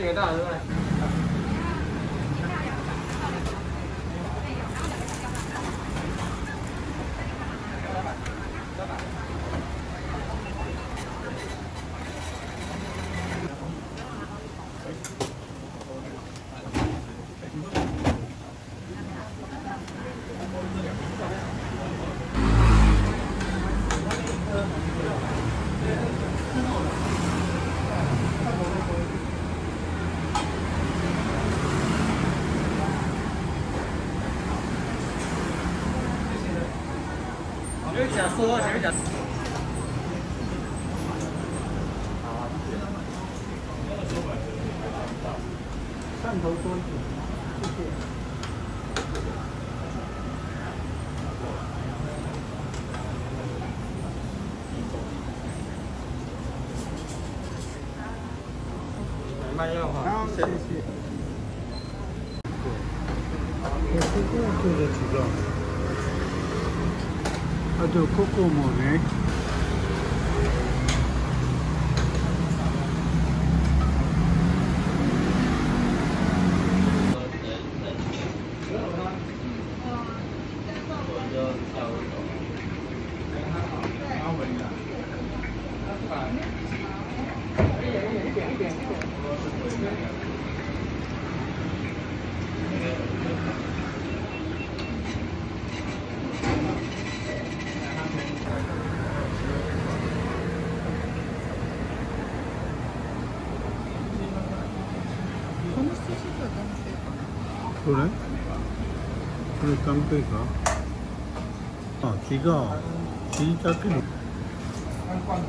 这个大是吧对？前面讲说，前面讲。汕头多一点，谢谢。慢用哈，谢谢。对，这个就是几个。あとここもね。これ？これ完璧か？あ違う。しいたけの放在。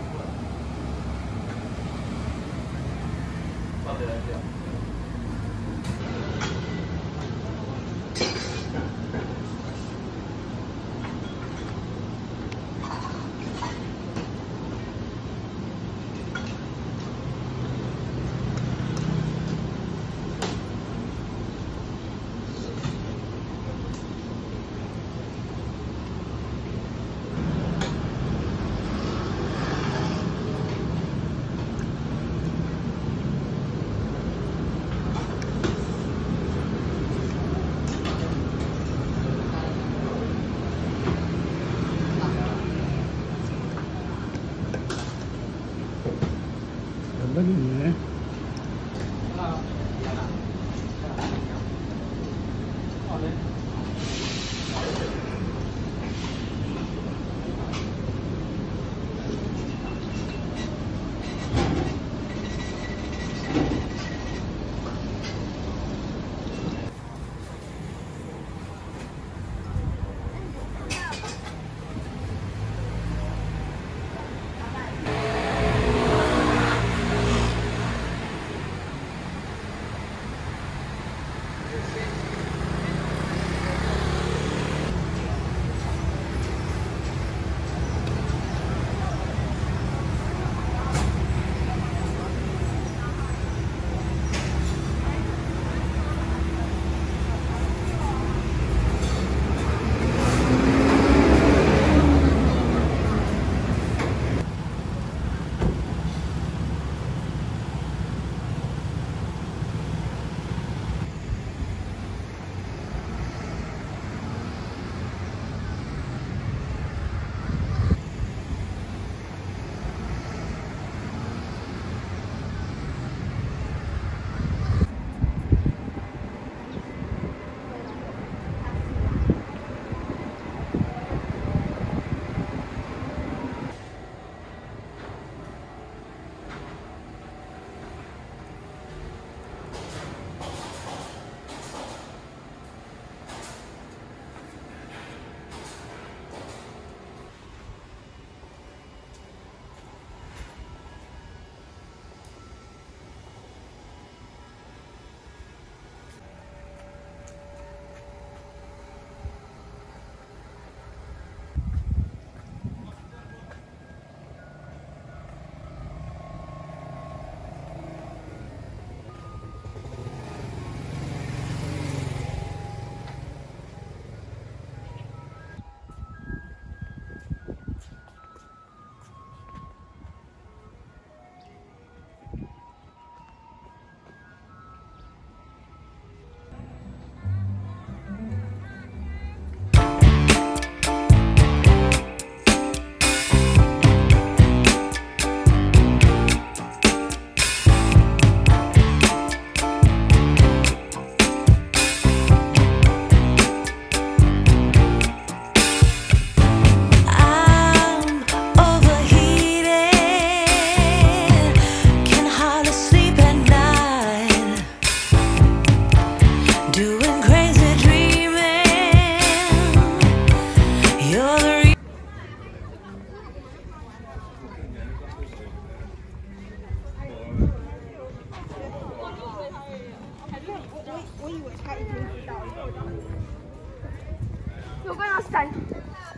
有个要闪，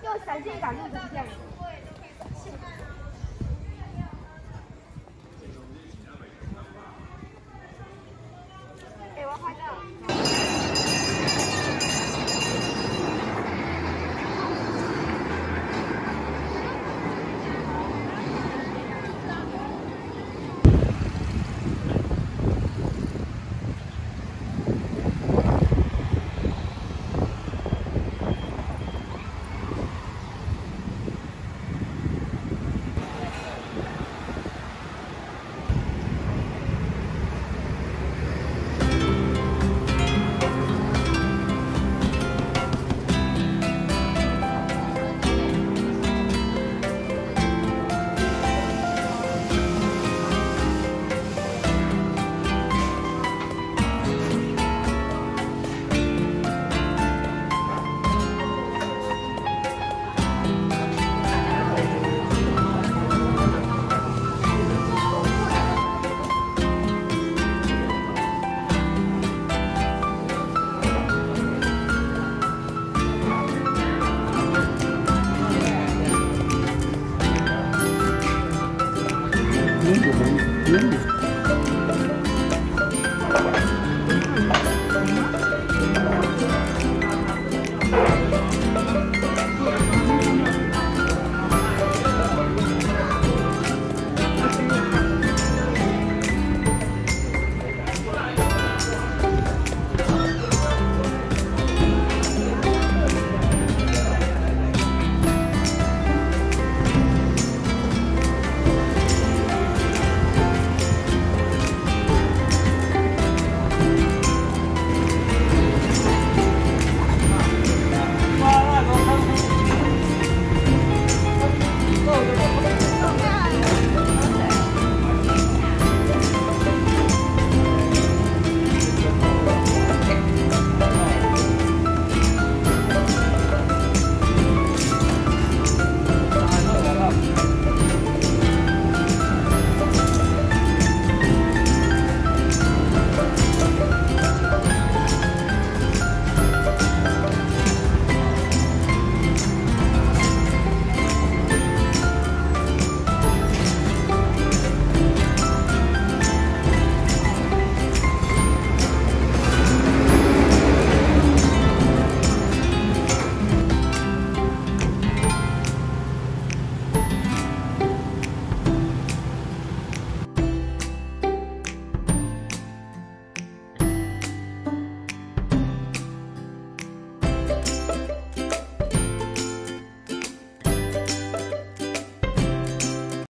要闪现感就是这样。